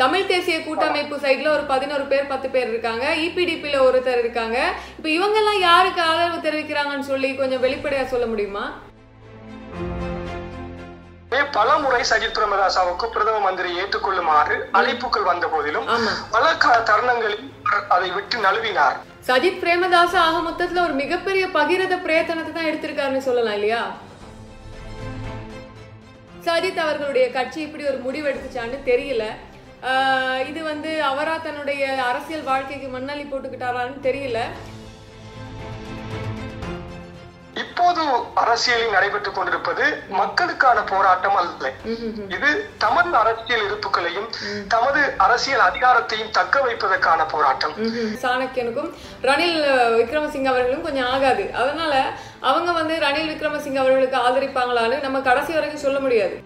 தமிழ் தேசிய கூட்டமைப்பு சைடுல ஒரு பதினோரு பேர் பத்து பேர் இருக்காங்க. இபிடிபில ஒருத்தர் இருக்காங்க. இப்ப இவங்க எல்லாம் யாருக்கு ஆதரவு தெரிவிக்கிறாங்கன்னு சொல்லி கொஞ்சம் வெளிப்படையா சொல்ல முடியுமா? பல முறை சஜித் பிரேமதாசாவுக்கு பிரதம மந்திரி ஏற்றுக்கொள்ளுமாறு அழைப்புகள் வந்த போதிலும் பல தருணங்களில் அதை விட்டு நழுவினார். சஜித் பிரேமதாச ஆக மொத்தத்துல ஒரு மிகப்பெரிய பகிரத பிரயத்தனத்தை தான் எடுத்திருக்காருன்னு சொல்லலாம் இல்லையா? சஜித் அவர்களுடைய கட்சி இப்படி ஒரு முடிவு எடுத்துச்சான்னு தெரியல. இது வந்து அவரா தன்னுடைய அரசியல் வாழ்க்கைக்கு மண்ணள்ளி போட்டுக்கிட்டாரான்னு தெரியல. இப்போது அரசியலில் நடைபெற்றுக் கொண்டிருப்பது மக்களுக்கான போராட்டம் அல்ல. இது தமது அரசியல் இருப்புகளையும் தமது அரசியல் அதிகாரத்தையும் தக்க வைப்பதற்கான போராட்டம். சாணக்கியனுக்கும் ரணில் விக்ரமசிங்க அவர்களும் கொஞ்சம் ஆகாது. அதனால அவங்க வந்து ரணில் விக்ரமசிங்க அவர்களுக்கு ஆதரிப்பாங்களான்னு நம்ம கடைசி வரைக்கும் சொல்ல முடியாது.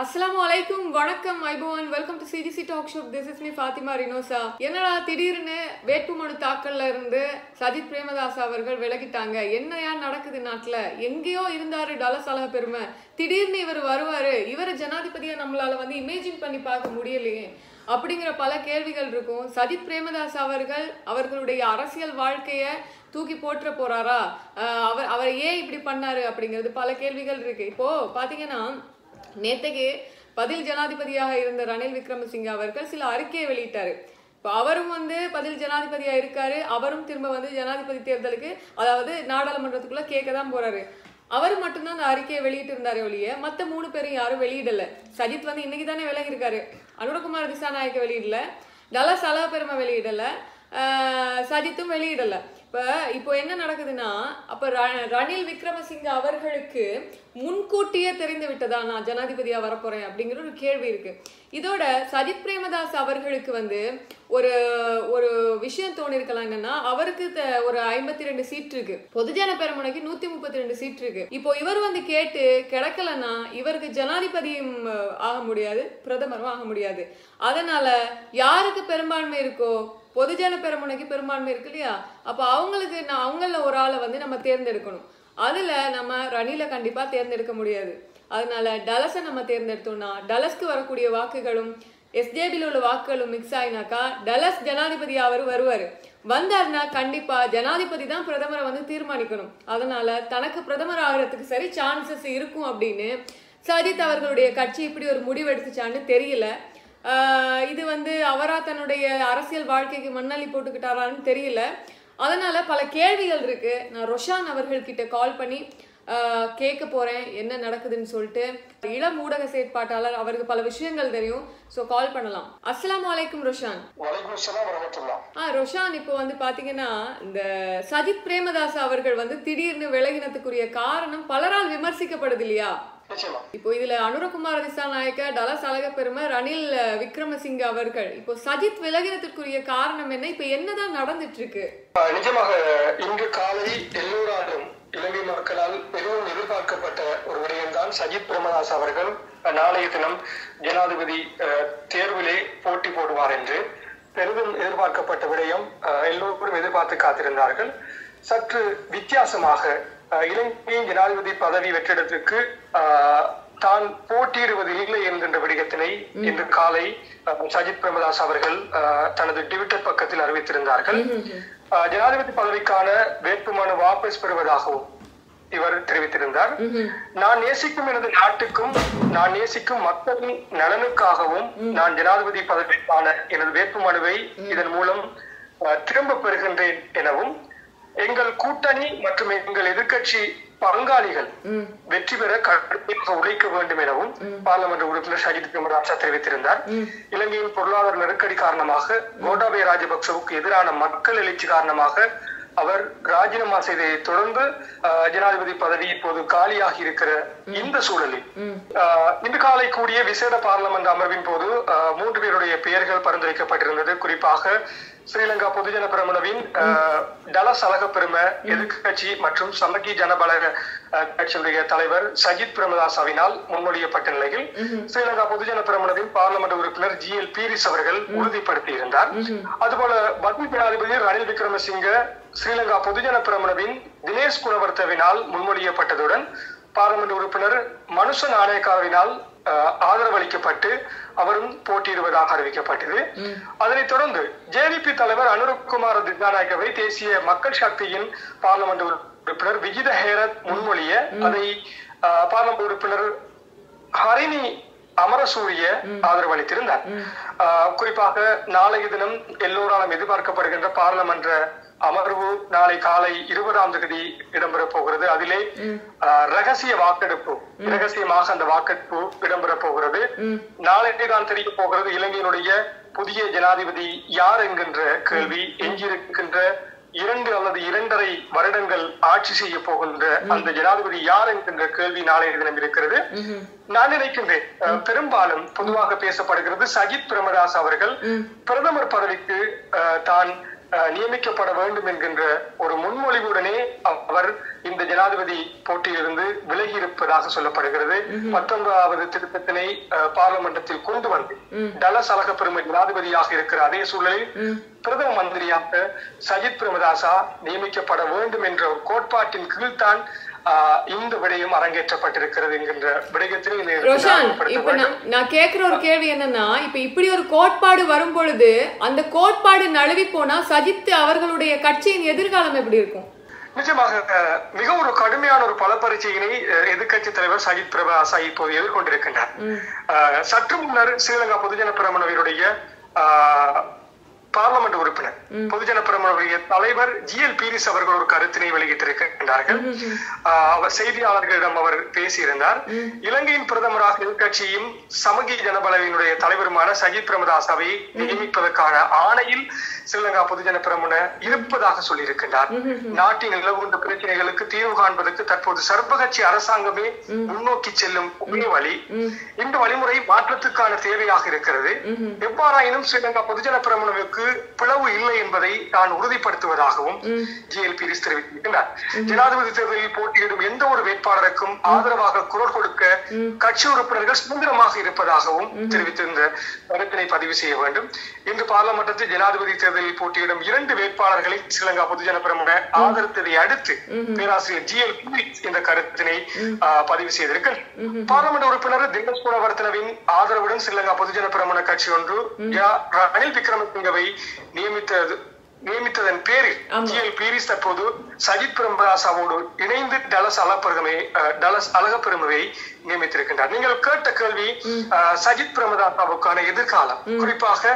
அஸ்ஸலாமு அலைக்கும் வணக்கம் iPhone welcome to CGC talk show this is me Fathima Rinosa என்னடா திடீர்னு வேட்புமனு தாக்கல்ல இருந்து சஜித் பிரேமதாஸ் அவர்கள் விலகிட்டாங்க. என்னையா நடக்குது நாட்டில்? எங்கேயோ இருந்தாரு டலஸ் அழக பெருமை. திடீர்னு இவர் வருவாரு. இவர் ஜனாதிபதியை நம்மளால வந்து இமேஜின் பண்ணி பார்க்க முடியலையே. அப்படிங்கிற பல கேள்விகள் இருக்கும். சஜித் பிரேமதாஸ் அவர்கள் அவர்களுடைய அரசியல் வாழ்க்கையை தூக்கி போட்டுற போறாரா? அவர் அவர் ஏன் இப்படி பண்ணாரு அப்படிங்கிறது பல கேள்விகள் இருக்கு. இப்போ பாத்தீங்கன்னா நேற்றுக்கு பதில் ஜனாதிபதியாக இருந்த ரணில் விக்ரமசிங்க அவர்கள் சில அறிக்கையை வெளியிட்டார். இப்போ அவரும் வந்து பதில் ஜனாதிபதியாக இருக்காரு. அவரும் திரும்ப வந்து ஜனாதிபதி தேர்தலுக்கு அதாவது நாடாளுமன்றத்துக்குள்ளே கேட்க தான் போகிறாரு அவர் மட்டும்தான் அந்த அறிக்கையை வெளியிட்டிருந்தாரு ஒழிய மற்ற மூணு பேரும் யாரும் வெளியிடல. சஜித் வந்து இன்னைக்கு தானே விலகி இருக்காரு அனுரகுமார் திசாநாயக்க வெளியிடல. டலஸ் அழகப்பெருமை வெளியிடல. வெளியிடலை சஜித்தும் வெளியிடலை. இப்போ இப்போ என்ன நடக்குதுன்னா அப்போ ர- ரணில் விக்ரமசிங்க அவர்களுக்கு முன்கூட்டியே தெரிந்து விட்டதா நான் ஜனாதிபதியாக வரப்போகிறேன் அப்படிங்கிற ஒரு கேள்வி இருக்கு. இதோட சஜித் பிரேமதாஸ் அவர்களுக்கு வந்து ஒரு ஒரு விஷயம் தோணிருக்கலாம். என்னன்னா அவருக்கு த- ஒரு ஐம்பத்தி ரெண்டு சீட் இருக்கு. பொதுஜன பெருமுனைக்கு நூத்தி முப்பத்தி ரெண்டு சீட் இருக்கு. இப்போ இவர் வந்து கேட்டு கிடைக்கலன்னா இவருக்கு ஜனாதிபதியும் ஆக முடியாது பிரதமரும் ஆக முடியாது. அதனால யாருக்கு பெரும்பான்மை இருக்கோ பொதுஜன பெருமுனைக்கு பெரும்பான்மை இருக்கு இல்லையா? அப்போ அவங்களுக்கு நான் அவங்கள ஒரு ஆளை வந்து நம்ம தேர்ந்தெடுக்கணும். அதில் நம்ம ரணில கண்டிப்பாக தேர்ந்தெடுக்க முடியாது. அதனால டலஸை நம்ம தேர்ந்தெடுத்தோம்னா டலஸ்க்கு வரக்கூடிய வாக்குகளும் எஸ்ஜேபியில் உள்ள வாக்குகளும் மிக்ஸ் ஆயினாக்கா டலஸ் ஜனாதிபதி அவர் வருவார். வந்தாருன்னா கண்டிப்பா ஜனாதிபதி தான் பிரதமரை வந்து தீர்மானிக்கணும். அதனால தனக்கு பிரதமர் ஆகிறதுக்கு சரி சான்சஸ் இருக்கும் அப்படின்னு சஜித் அவர்களுடைய கட்சி இப்படி ஒரு முடிவு எடுத்துச்சான்னு தெரியல. இது வந்து அவரா தன்னுடைய அரசியல் வாழ்க்கைக்கு மண்ணள்ளி போட்டுக்கிட்டாரான்னு தெரியல. அதனால பல கேள்விகள் இருக்கு. நான் ரொஷான் அவர்கள்கிட்ட கால் பண்ணி கேட்க போறேன் என்ன நடக்குதுன்னு சொல்லிட்டு. இளம் ஊடக செயற்பாட்டாளர் அவருக்கு பல விஷயங்கள் தெரியும். ஸோ கால் பண்ணலாம். ரொஷான். வலைக்கும் வரமத்துல்லாம் ஆ ரொஷான் இப்போ வந்து பாத்தீங்கன்னா இந்த சஜித் பிரேமதாஸ் அவர்கள் வந்து திடீர்னு விலகினத்துக்குரிய காரணம் பலரால் விமர்சிக்கப்படுது இல்லையா? நிச்சயமா. இப்போ இதுல அனுரகுமார் திசாநாயக்க டலஸ் அழகப்பெருமை ரணில் விக்ரமசிங்க அவர்கள். இப்போ சஜித் விலகினத்திற்குரிய காரணம் என்ன? இப்போ என்னதான் நடந்துட்டு இருக்கு நிஜமாக இன்று காலை எல்லோராலும் இலங்கை மக்களால் மிகவும் எதிர்பார்க்கப்பட்ட ஒரு விடயம்தான் சஜித் பிரேமதாஸ் அவர்கள் நாளைய தினம் ஜனாதிபதி தேர்விலே போட்டி போடுவார் என்று பெரிதும் எதிர்பார்க்கப்பட்ட விடயம் எல்லோரும் எதிர்பார்த்து காத்திருந்தார்கள். சற்று வித்தியாசமாக இலங்கையின் ஜனாதிபதி பதவி வெற்றிடத்திற்கு தான் போட்டியிடுவதில்லை என்கின்ற விடயத்தினை இன்று காலை சஜித் பிரேமதாஸ் அவர்கள் தனது ட்விட்டர் பக்கத்தில் அறிவித்திருந்தார்கள். ஜனாதிபதி பதவிக்கான வேட்புமனு வாபஸ் பெறுவதாகவும் இவர் தெரிவித்திருந்தார். நான் நேசிக்கும் எனது நாட்டுக்கும் நான் நேசிக்கும் மக்களின் நலனுக்காகவும் நான் ஜனாதிபதி பதவிக்கான எனது வேட்புமனுவை இதன் மூலம் திரும்ப பெறுகின்றேன் எனவும் எங்கள் கூட்டணி மற்றும் எங்கள் எதிர்க்கட்சி பங்காளிகள் வெற்றி பெற கடுமையாக உழைக்க வேண்டும் எனவும் பாராளுமன்ற உறுப்பினர் சஜித் பிரேமதாசா தெரிவித்திருந்தார். இலங்கையின் பொருளாதார நெருக்கடி காரணமாக கோட்டாபய ராஜபக்சவுக்கு எதிரான மக்கள் எழுச்சி காரணமாக அவர் ராஜினாமா செய்ததை தொடர்ந்து ஜனாதிபதி பதவி இப்போது காலியாகி இருக்கிற இந்த சூழலில் இன்று காலை கூடிய விசேட பார்லமெண்ட் அமர்வின் போது பேருடைய பெயர்கள் பரிந்துரைக்கப்பட்டிருந்தது. குறிப்பாக ஸ்ரீலங்கா பொதுஜன பிரமுனவின் அஹ், டலஸ் அழகப்பெரும எதிர்க்கட்சி மற்றும் சமகி ஜனபலக கட்சியுடைய தலைவர் சஜித் பிரேமதாசாவினால் முன்மொழியப்பட்ட நிலையில் ஸ்ரீலங்கா பொதுஜன பிரமுனவின் பார்லமெண்ட் உறுப்பினர் ஜி எல் பீரிஸ் அவர்கள் உறுதிப்படுத்தியிருந்தார். அதுபோல பதில் ஜனாதிபதி ரணில் விக்ரமசிங்க ஸ்ரீலங்கா பொதுஜன பிரமுனவின் தினேஷ் குணவர்த்தவினால் முன்மொழியப்பட்டதுடன் பார்லமெண்ட் உறுப்பினர் மனுஷ நாணயக்காவினால் அஹ், ஆதரவளிக்கப்பட்டு அவரும் போட்டியிடுவதாக அறிவிக்கப்பட்டது. அதனைத் தொடர்ந்து ஜேவிபி தலைவர் அனுரகுமார திசாநாயகவை தேசிய மக்கள் சக்தியின் பார்லமெண்ட் உறுப்பினர் விஜித ஹேரத் முன்மொழிய அதை பார்லமெண்ட் உறுப்பினர் ஹரிணி அமரசூரிய ஆதரவளித்திருந்தார். ஆஹ் குறிப்பாக நாளைய தினம் எல்லோராலும் எதிர்பார்க்கப்படுகின்ற பாராளுமன்ற அமர்வு நாளை காலை இருபதாம் தேதி இடம்பெற போகிறது. அதிலே ரகசிய வாக்கெடுப்பு ரகசியமாக அந்த வாக்கெடுப்பு இடம்பெற போகிறது. நாளை தான் தெரிய போகிறது இலங்கையினுடைய புதிய ஜனாதிபதி யார் என்கின்ற கேள்வி எஞ்சியிருக்கின்ற இரண்டு அல்லது இரண்டரை வருடங்கள் ஆட்சி செய்ய போகின்ற அந்த ஜனாதிபதி யார் என்கின்ற கேள்வி நாளைய தினம் இருக்கிறது. நான் நினைக்கின்றேன் பெரும்பாலும் பொதுவாக பேசப்படுகிறது சஜித் பிரேமதாஸ் அவர்கள். பிரதமர் பதவிக்கு தான் நியமிக்கப்பட வேண்டும் என்கின்ற ஒரு முன்மொழிவுடனே அவர் இந்த ஜனாதிபதி போட்டியிலிருந்து விலகி இருப்பதாக சொல்லப்படுகிறது பத்தொன்பதாவது திருத்தத்தினை பார்லிமெண்டத்தில் கொண்டு வந்து டலஸ் அழக பெருமை ஜனாதிபதியாக இருக்கிற அதே சூழலில் பிரதம மந்திரியாக சஜித் பிரேமதாசா நியமிக்கப்பட வேண்டும் என்ற ஒரு கோட்பாட்டின் கீழ்தான் இந்த விடயம் அரங்கேற்றப்பட்டிருக்கிறது என்கின்ற இடத்தில் ரோஷான் இப்ப. நான் கேக்குற ஒரு கேள்வி என்னன்னா இப்ப இப்படி ஒரு கோட்பாடு வரும் பொழுது அந்த கோட்பாடு நழுவி போனா சஜித் அவர்களுடைய கட்சியின் எதிர்காலம் எப்படி இருக்கும்? நிச்சயமாக மிக ஒரு கடுமையான ஒரு பல பரீட்சையினை எதிர்கட்சி தலைவர் சஜித் பிரபாசா இப்போது எதிர்கொண்டிருக்கின்றார். சற்று முன்னர் ஸ்ரீலங்கா பொதுஜன பிரமணவருடைய பார்லமெண்ட் உறுப்பினர். பொதுஜன பிரமணவருடைய தலைவர் ஜி எல் பீரிஸ் அவர்கள் ஒரு கருத்தினை வெளியிட்டிருக்கின்றார்கள். செய்தியாளர்களிடம் அவர் பேசியிருந்தார். இலங்கையின் பிரதமராக எதிர்கட்சியும் சமகி ஜனபலவினுடைய தலைவருமான சஜித் பிரமதாசாவை நியமிப்பதற்கான ஆணையில் ஸ்ரீலங்கா பொதுஜன பிரமுன இருப்பதாக சொல்லியிருக்கின்றார். நாட்டின் நிலவுகின்ற பிரச்சனைகளுக்கு தீர்வு காண்பதற்கு தற்போது சர்வகட்சி அரசாங்கமே முன்னோக்கி செல்லும் ஒரே வழி இந்த வழிமுறை மாற்றத்துக்கான தேவையாக இருக்கிறது. எவ்வாறாயினும் ஸ்ரீலங்கா பொதுஜன பிரமுனவுக்கு பிளவு இல்லை என்பதை தான் உறுதிப்படுத்துவதாகவும் ஜி எல் பீரிஸ் தெரிவித்திருக்கிறார் ஜனாதிபதி தேர்தலில் போட்டியிடும் எந்த ஒரு வேட்பாளருக்கும் ஆதரவாக குரல் கொடுக்க கட்சி உறுப்பினர்கள் சுதந்திரமாக இருப்பதாகவும் தெரிவித்திருந்த கருத்தினை பதிவு செய்ய வேண்டும். இன்று பாராளுமன்றத்தில் ஜனாதிபதி தேர்தலில் போட்டியிடும் இரண்டு வேட்பாளர்களை ஸ்ரீலங்கா பொதுஜன பிரமுக ஆதரித்ததை அடுத்து பேராசிரியர் ஜி எல் இந்த கருத்தினை பதிவு செய்திருக்க பாராளுமன்ற உறுப்பினர் தினேஷ் குணவர்த்தனவின் ஆதரவுடன் ஸ்ரீலங்கா பொதுஜன பிரமுன கட்சி ஒன்று ரணில் விக்ரமசிங்கவை நியமித்தது நியமித்ததன் பேரில் ஜி எல் பீரிஸ் தற்போது சஜித் பிரேமதாசாவோடு இணைந்து டலஸ் அலப்பெருமை டலஸ் அழகப்பெருமையை நியமித்திருக்கின்றார். நீங்கள் கேட்ட கேள்வி சஜித் பிரேமதாசாவுக்கான எதிர்காலம். குறிப்பாக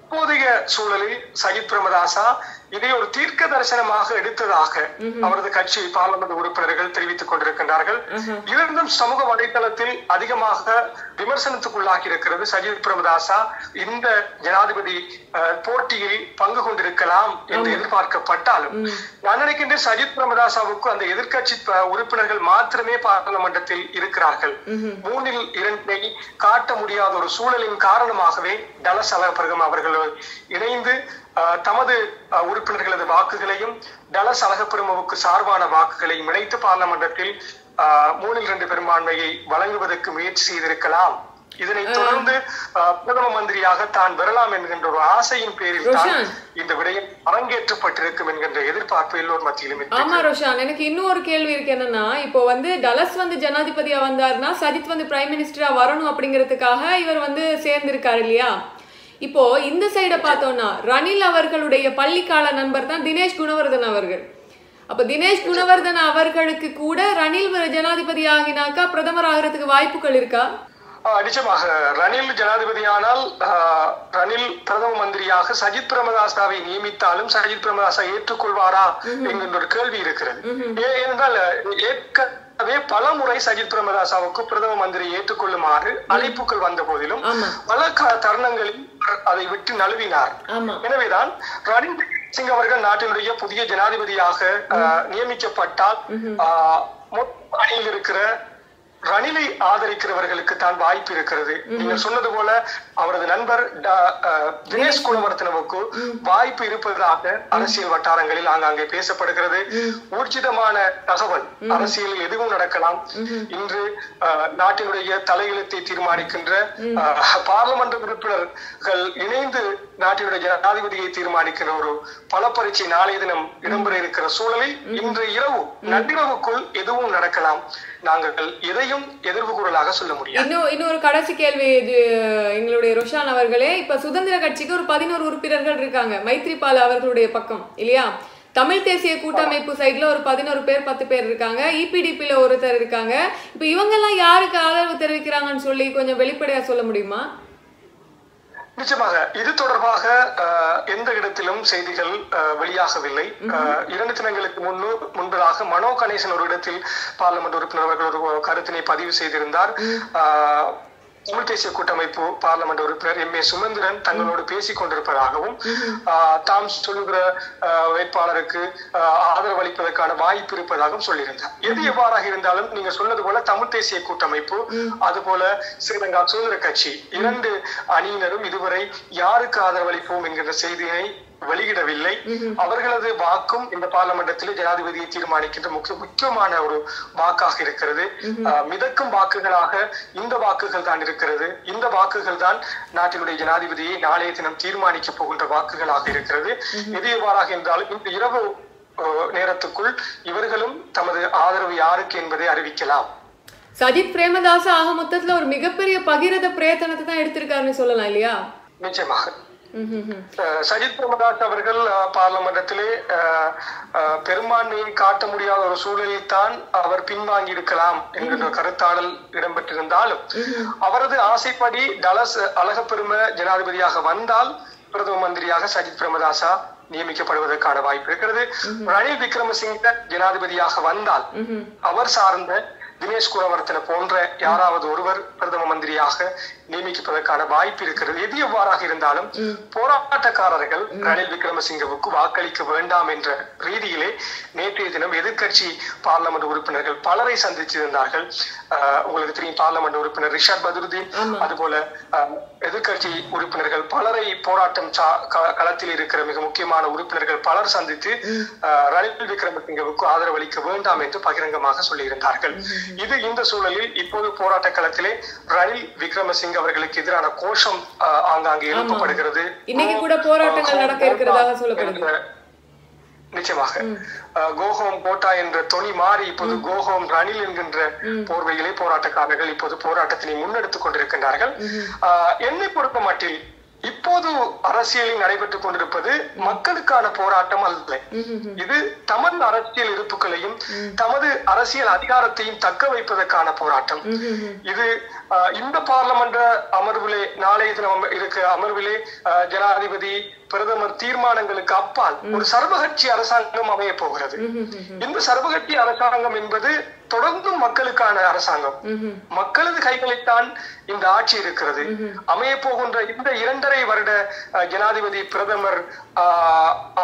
இப்போதைய சூழலில் சஜித் பிரேமதாசா இதை ஒரு தீர்க்க தரிசனமாக எடுத்ததாக அவரது கட்சி பார்லமெண்ட் உறுப்பினர்கள் தெரிவித்துக் கொண்டிருக்கின்றார்கள். இருந்தும் சமூக வலைதளத்தில் அதிகமாக விமர்சனத்துக்குள்ளாகி இருக்கிறது சஜித் பிரேமதாசா இந்த ஜனாதிபதி போட்டியில் பங்கு கொண்டிருக்கலாம் என்று எதிர்பார்க்கப்பட்டாலும் நான் நினைக்கின்றேன் சஜித் பிரேமதாசாவுக்கு அந்த எதிர்க்கட்சி ப- உறுப்பினர்கள் மாத்திரமே பாராளுமன்றத்தில் இருக்கிறார்கள். மூணில் இரண்டை காட்ட முடியாத ஒரு சூழலின் காரணமாகவே டலஸ் அழகபிரகம் அவர்கள் இணைந்து தமது உறுப்பினர்களது வாக்குகளையும் டலஸ் அழகப்பெருமவுக்கு சார்பான வாக்குகளையும் இணைத்து பார்லமெண்டத்தில் மூணில் இரண்டு பெரும்பான்மையை வழங்குவதற்கு முயற்சி செய்திருக்கலாம் இதனைத் தொடர்ந்து பிரதம மந்திரியாக தான் வரலாம் என்கின்ற ஒரு ஆசையின் பேரில் தான். இந்த விடயம் அரங்கேற்றப்பட்டிருக்கும் என்கின்ற எதிர்பார்ப்பு எல்லோர் மத்தியிலும். ஆமா ரோஷான் எனக்கு இன்னும் ஒரு கேள்வி இருக்கு என்னன்னா இப்போ வந்து டலஸ் வந்து ஜனாதிபதியா வந்தாருன்னா சஜித் வந்து பிரைம் மினிஸ்டரா வரணும் அப்படிங்கிறதுக்காக இவர் வந்து சேர்ந்திருக்காரு இல்லையா இப்போ இந்த சைட பார்த்தோம்னா ரணில் அவர்களுடைய பள்ளிக்கால நண்பர் தான் தினேஷ் குணவர்தன் அவர்கள். அப்ப தினேஷ் குணவர்தன் அவர்களுக்கு கூட ரணில் ஜனாதிபதி ஆகினாக்கா பிரதமர் ஆகிறதுக்கு வாய்ப்புகள் இருக்கா? நிச்சயமாக. ரணில் ஜனாதிபதியானால் ரணில் பிரதம மந்திரியாக சஜித் பிரேமதாசாவை நியமித்தாலும் சஜித் பிரேமதாசா ஏற்றுக்கொள்வாரா என்கின்ற ஒரு கேள்வி இருக்கிறது. ஏனென்றால் ஏற்கனவே பல முறை சஜித் பிரேமதாசாவுக்கு பிரதம மந்திரி ஏற்றுக்கொள்ளுமாறு அழைப்புகள் வந்த போதிலும். பல தருணங்களில் அதை விட்டு நழுவினார். எனவேதான் ரணில் சிங் அவர்கள் நாட்டினுடைய புதிய ஜனாதிபதியாக நியமிக்கப்பட்டால் அணியில் இருக்கிற ரணிலை ஆதரிக்கிறவர்களுக்கு தான் வாய்ப்பு இருக்கிறது. நீங்க சொன்னது போல அவரது நண்பர் தினேஷ் குணவர்த்தனவுக்கு வாய்ப்பு இருப்பதாக அரசியல் வட்டாரங்களில் ஆங்காங்கே பேசப்படுகிறது. ஊர்ஜிதமான தகவல் அரசியலில் எதுவும் நடக்கலாம். இன்று நாட்டினுடைய தலையெழுத்தை தீர்மானிக்கின்ற ஆஹ், பார்லமெண்ட் உறுப்பினர்கள் இணைந்து நாட்டினுடைய ஜனாதிபதியை தீர்மானிக்கிற ஒரு பல பரீட்சை நாளைய தினம் இடம்பெற இருக்கிற சூழலில் இன்று இரவு நள்ளிரவுக்குள் எதுவும் நடக்கலாம். நாங்கள் எதையும் எதிர்வு குரலாக சொல்ல முடியும் இன்னும் இன்னொரு கடைசி கேள்வி இது எங்களுடைய ரோஷான் அவர்களே இப்ப சுதந்திர கட்சிக்கு ஒரு பதினோரு உறுப்பினர்கள் இருக்காங்க மைத்ரிபால அவர்களுடைய பக்கம் இல்லையா? தமிழ் தேசிய கூட்டமைப்பு சைடுல ஒரு பதினோரு பேர் பத்து பேர் இருக்காங்க இபிடிபில ஒருத்தர் இருக்காங்க இப்ப இவங்க எல்லாம் யாருக்கு ஆதரவு தெரிவிக்கிறாங்கன்னு சொல்லி கொஞ்சம் வெளிப்படையா சொல்ல முடியுமா? நிச்சயமாக இது தொடர்பாக எந்த இடத்திலும் செய்திகள் அஹ், வெளியாகவில்லை. இரண்டு தினங்களுக்கு முன்னு முன்பதாக மனோ கணேசன் ஒரு இடத்தில் பார்லிமெண்ட் உறுப்பினர் அவர்கள் ஒரு கருத்தினை பதிவு செய்திருந்தார். தமிழ் தேசிய கூட்டமைப்பு பார்லிமெண்ட் உறுப்பினர் எம் ஏ சுமந்திரன் தங்களோடு பேசிக் கொண்டிருப்பதாகவும் தாம் சொல்லுகிற வேட்பாளருக்கு ஆதரவு அளிப்பதற்கான வாய்ப்பு இருப்பதாகவும் சொல்லியிருந்தார். எது எவ்வாறாக இருந்தாலும் நீங்க சொன்னது போல தமிழ் தேசிய கூட்டமைப்பு அதுபோல ஸ்ரீலங்கா சுதந்திர கட்சி இரண்டு அணியினரும் இதுவரை யாருக்கு ஆதரவு அளிப்போம் என்கின்ற செய்தியை வெளியிடவில்லை. அவர்களது வாக்கும் இந்த பார்லமெண்டத்தில் ஜனாதிபதியை தீர்மானிக்கின்ற முக்கிய முக்கியமான ஒரு வாக்காக இருக்கிறது. மிதக்கும் வாக்குகளாக இந்த வாக்குகள் தான் இருக்கிறது. இந்த வாக்குகள் தான் நாட்டினுடைய ஜனாதிபதியை நாளைய தினம் தீர்மானிக்க போகின்ற வாக்குகளாக இருக்கிறது. எது எவ்வாறாக இருந்தாலும் இந்த இரவு நேரத்துக்குள் இவர்களும் தமது ஆதரவு யாருக்கு என்பதை அறிவிக்கலாம். சஜித் பிரேமதாச ஆக மொத்தத்துல ஒரு மிகப்பெரிய பகிரத பிரயத்தனத்தை தான் எடுத்திருக்காருன்னு சொல்லலாம் இல்லையா? நிச்சயமாக. சஜித் பிரேமதாஸ் அவர்கள் பார்லமெண்டத்திலே பெரும்பான்மையை காட்ட முடியாத ஒரு சூழலில் தான் அவர் பின்வாங்கி இருக்கலாம் என்கின்ற கருத்தாடல் இடம்பெற்றிருந்தாலும் அவரது ஆசைப்படி டலஸ் அழகப்பெரும ஜனாதிபதியாக வந்தால் பிரதம மந்திரியாக சஜித் பிரேமதாசா நியமிக்கப்படுவதற்கான வாய்ப்பு இருக்கிறது. ரணில் விக்ரமசிங்க ஜனாதிபதியாக வந்தால். அவர் சார்ந்த தினேஷ் குணவர்த்தன போன்ற யாராவது ஒருவர் பிரதம மந்திரியாக நியமிக்கப்பதற்கான வாய்ப்பு இருக்கிறது. எது எவ்வாறாக இருந்தாலும் போராட்டக்காரர்கள் ரணில் விக்ரமசிங்கவுக்கு வாக்களிக்க வேண்டாம் என்ற ரீதியிலே நேற்றைய தினம் எதிர்க்கட்சி பார்லமெண்ட் உறுப்பினர்கள் பலரை சந்திச்சிருந்தார்கள் உங்களுக்கு தெரியும் பார்லமெண்ட் உறுப்பினர் ரிஷாட் பதுருதீன். அதுபோல ஆஹ், எதிர்க்கட்சி உறுப்பினர்கள் பலரை போராட்டம் களத்தில் இருக்கிற மிக முக்கியமான உறுப்பினர்கள் பலர் சந்தித்து ரணில் விக்ரமசிங்கவுக்கு ஆதரவு அளிக்க வேண்டாம் என்று பகிரங்கமாக சொல்லியிருந்தார்கள். இது இந்த சூழலில் இப்போது போராட்ட களத்திலே ரணில் விக்ரமசிங்க அவர்களுக்கு எதிரான கோஷம் ஆங்காங்கே எழுப்பப்படுகிறது. இன்னைக்கு கூட போராட்டங்கள் நடக்க இருக்கிறதாக சொல்லப்படுது. என்ற- நிச்சயமாக. கோஹோம் கோட்டா என்ற தொனி மாறி இப்போது கோஹோம் ரணில் என்கின்ற போர்வையிலே போராட்டக்காரர்கள் இப்போது போராட்டத்தினை முன்னெடுத்துக் கொண்டிருக்கின்றார்கள். என்னை பொறுத்த மட்டில் இப்போது அரசியலில் நடைபெற்றுக் கொண்டிருப்பது மக்களுக்கான போராட்டம் அல்ல. இது தமது அரசியல் இருப்புகளையும் தமது அரசியல் அதிகாரத்தையும் தக்க வைப்பதற்கான போராட்டம். இது இந்த பார்லமென்ற அமர்விலே நாளைய தினம் இருக்க அமர்விலே ஜனாதிபதி பிரதமர் தீர்மானங்களுக்கு அப்பால் ஒரு சர்வகட்சி அரசாங்கம் அமைய போகிறது. இந்த சர்வகட்சி அரசாங்கம் என்பது தொடர்ந்தும் மக்களுக்கான அரசாங்கம். மக்களது கைகளில்தான் இந்த ஆட்சி இருக்கிறது. அமைய போகின்ற இந்த இரண்டரை வருட ஜனாதிபதி பிரதமர்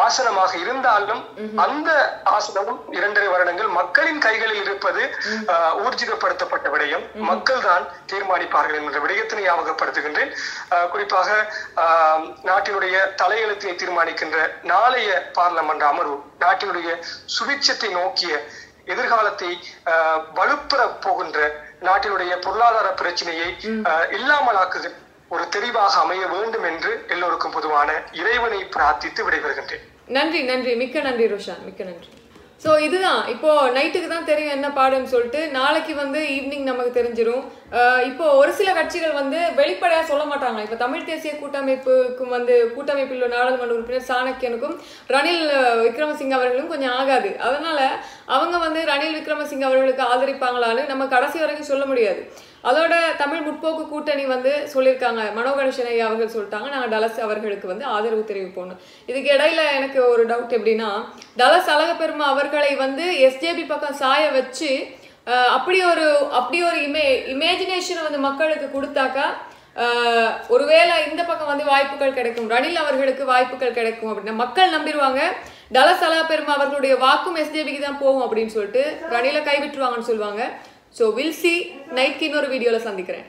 ஆசனமாக இருந்தாலும் அந்த ஆசனமும் இரண்டரை வருடங்கள் மக்களின் கைகளில் இருப்பது ஊர்ஜிதப்படுத்தப்பட்ட விடயம். மக்கள் தான் தீர்மானிப்பார்கள் என்ற விடயத்தினை ஞாபகப்படுத்துகின்றேன். குறிப்பாக நாட்டினுடைய தலையெழுத்தினை தீர்மானிக்கின்ற நாளைய பார்லமெண்ட் அமர்வு நாட்டினுடைய சுபிட்சத்தை நோக்கிய எதிர்காலத்தை வலுப்பெற போகின்ற நாட்டினுடைய பொருளாதார பிரச்சனையை இல்லாமலாக்குகிற ஒரு தெரிவாக அமைய வேண்டும் என்று எல்லோருக்கும் பொதுவான இறைவனை பிரார்த்தித்து விடைபெறுகின்றேன். நன்றி நன்றி. மிக்க நன்றி ரோஷான். மிக்க நன்றி. ஸோ இதுதான். இப்போ நைட்டுக்கு தான் தெரியும் என்ன பாடுன்னு சொல்லிட்டு நாளைக்கு வந்து ஈவினிங் நமக்கு தெரிஞ்சிரும். அஹ் இப்போ ஒரு சில கட்சிகள் வந்து வெளிப்படையா சொல்ல மாட்டாங்க. இப்போ தமிழ் தேசிய கூட்டமைப்புக்கும் வந்து கூட்டமைப்பில் உள்ள நாடாளுமன்ற உறுப்பினர் சாணக்கியனுக்கும் ரணில் விக்ரமசிங்க அவர்களும் கொஞ்சம் ஆகாது. அதனால அவங்க வந்து ரணில் விக்ரமசிங்க அவர்களுக்கு ஆதரிப்பாங்களான்னு நம்ம கடைசி வரைக்கும் சொல்ல முடியாது. அதோட தமிழ் முற்போக்கு கூட்டணி வந்து சொல்லியிருக்காங்க. மனோ கணேசன் ஐயா அவர்கள் சொல்லிட்டாங்க. நாங்கள் டலஸ் அவர்களுக்கு வந்து ஆதரவு தெரிவிப்போம்னு. இதுக்கு இடையில எனக்கு ஒரு டவுட் எப்படின்னா டலஸ் அழகப்பெருமா அவர்களை வந்து எஸ்ஜேபி பக்கம் சாய வச்சு அப்படி ஒரு அப்படி ஒரு இமே இமேஜினேஷனை வந்து மக்களுக்கு கொடுத்தாக்கா ஒருவேளை இந்த பக்கம் வந்து வாய்ப்புகள் கிடைக்கும். ரணில் அவர்களுக்கு வாய்ப்புகள் கிடைக்கும் அப்படின்னா மக்கள் நம்பிடுவாங்க. தலசலா அழகப்பெருமா அவர்களுடைய வாக்கும் எஸ்ஜேபிக்கு தான் போகும் அப்படின்னு சொல்லிட்டு ரணிலை கைவிட்டுருவாங்கன்னு சொல்லுவாங்க. ஸோ வில் சி நைட்க்கு இன்னொரு வீடியோவில் சந்திக்கிறேன்.